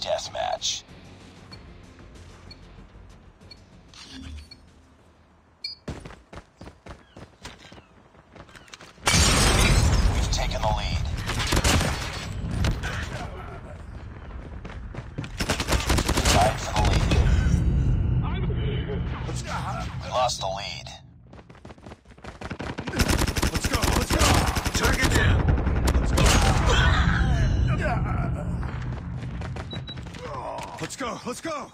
Deathmatch. Go, let's go!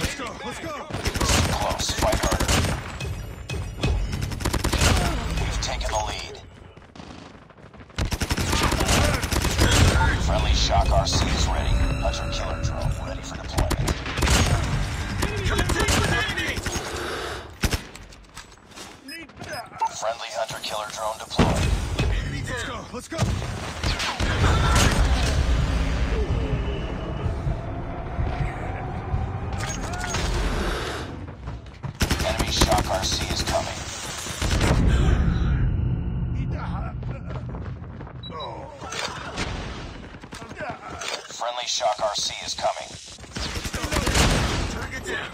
Let's go, let's go! Close. Fight harder. We've taken the lead. Friendly Shock RC is ready. Hunter killer drone ready for deployment. Contact with enemy. Friendly Hunter killer drone deployed. Let's go, let's go! Shock RC is coming. Target down.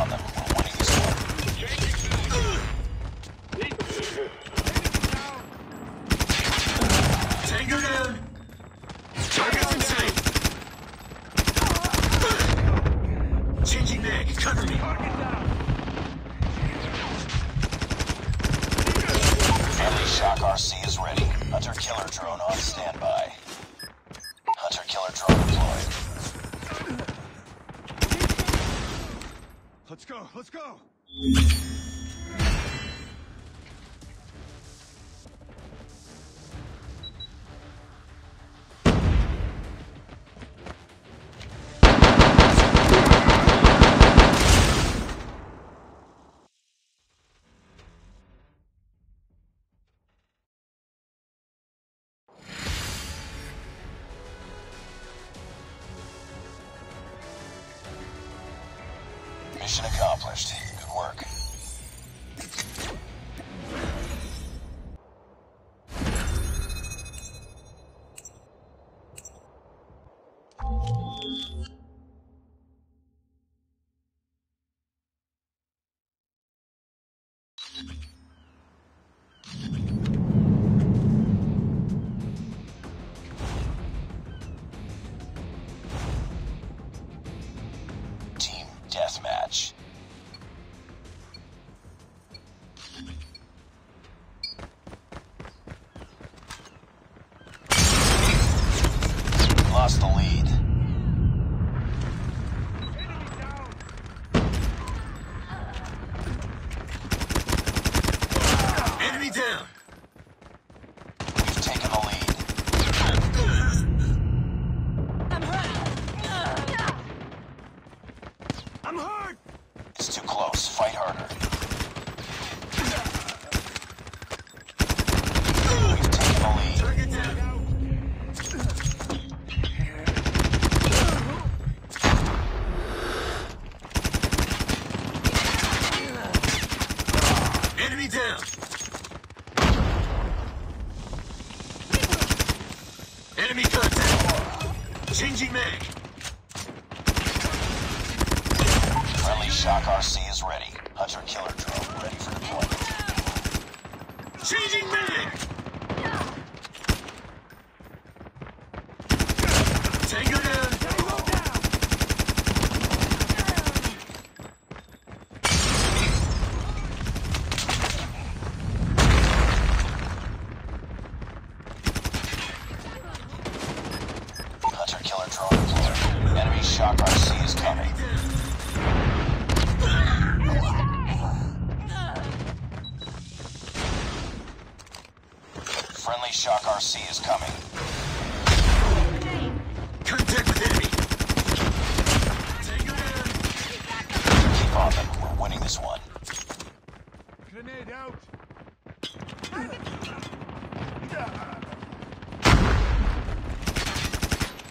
On them. We're winning this one. Tango down. Target's in sight. Changing mag. Cover me. Friendly Shock RC is ready. Hunter killer drone on standby. Let's go, let's go! Mission accomplished. Deathmatch. Enemy down. Enemy contact. Changing mag. Friendly Shock RC is ready. Hunter killer drone ready for deployment. Changing mag. Is coming. Contact with enemy. Keep on them. We're winning this one. Grenade out!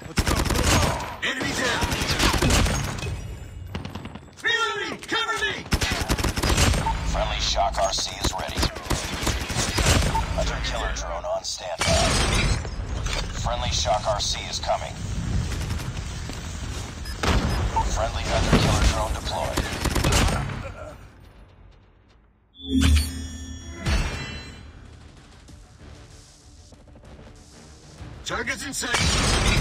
Let's go! Enemy down. Reloading. Cover me. Friendly Shock RC is Friendly Shock RC is coming. Friendly Hunter killer drone deployed. Targets in sight.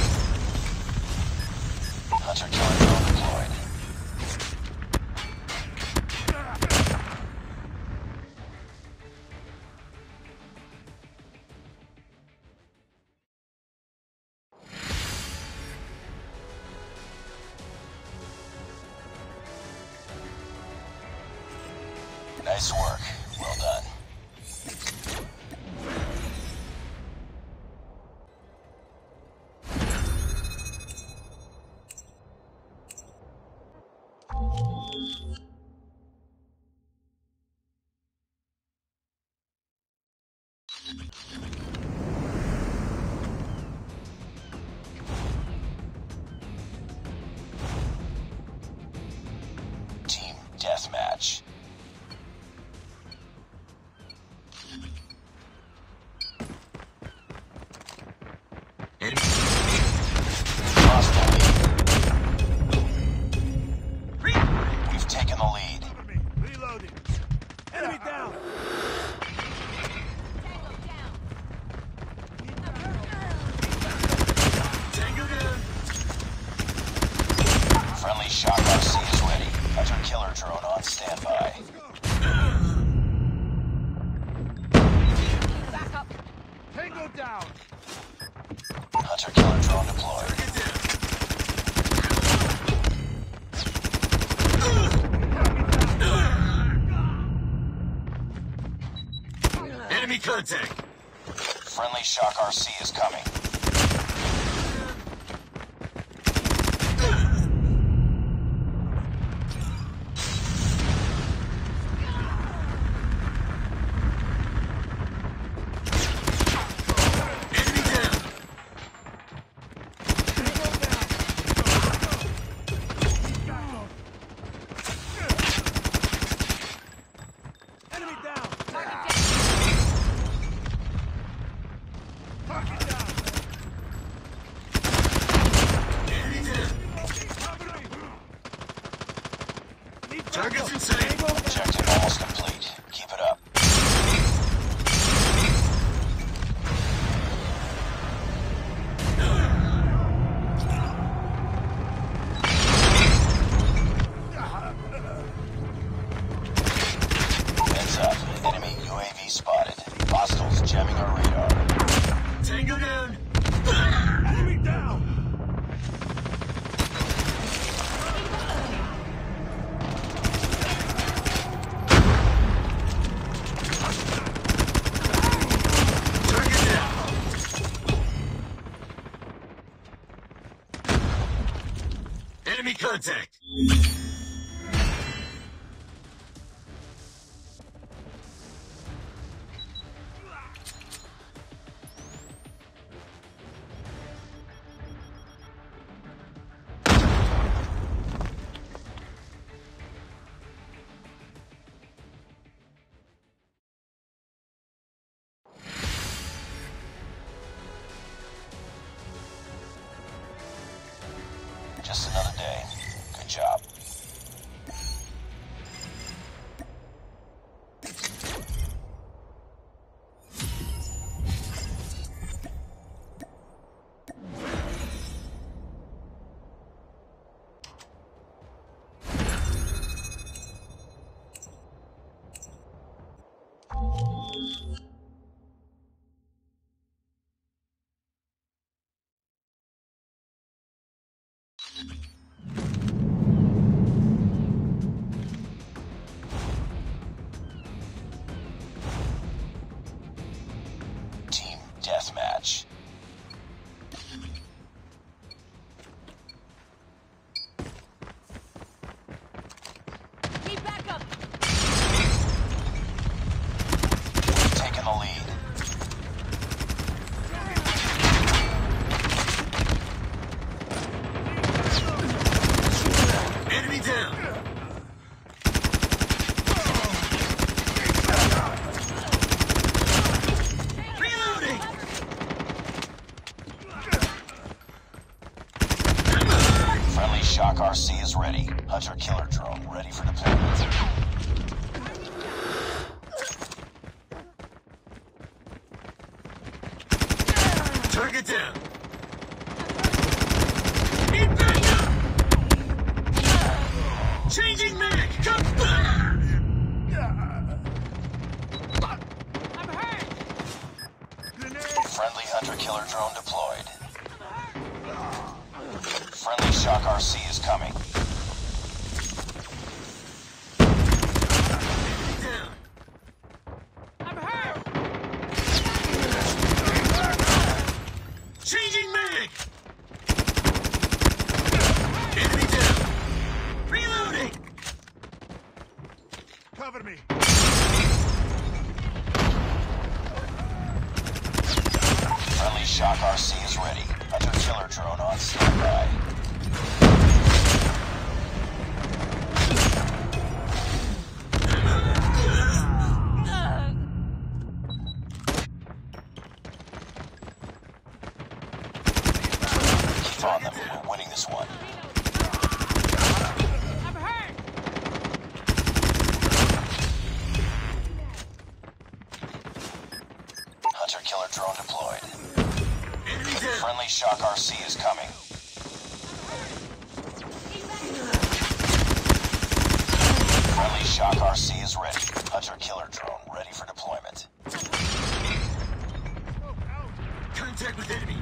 Nice Friendly Shock RC is ready. Hunter killer drone on standby. Back up. Tango down. Hunter killer drone deployed. Enemy contact. Friendly Shock RC is coming. Contact. Just another day. Deathmatch. Changing back! Come back! I'm hurt! Friendly hunter-killer drone deployed. Friendly shock RC is coming. I'm hurt! Changing back! Shock RC is ready. Hunter killer drone on standby. Friendly Shock RC is coming. Friendly Shock RC is ready. Hunter killer drone ready for deployment. Contact with enemy.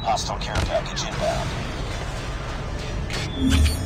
Hostile care package inbound.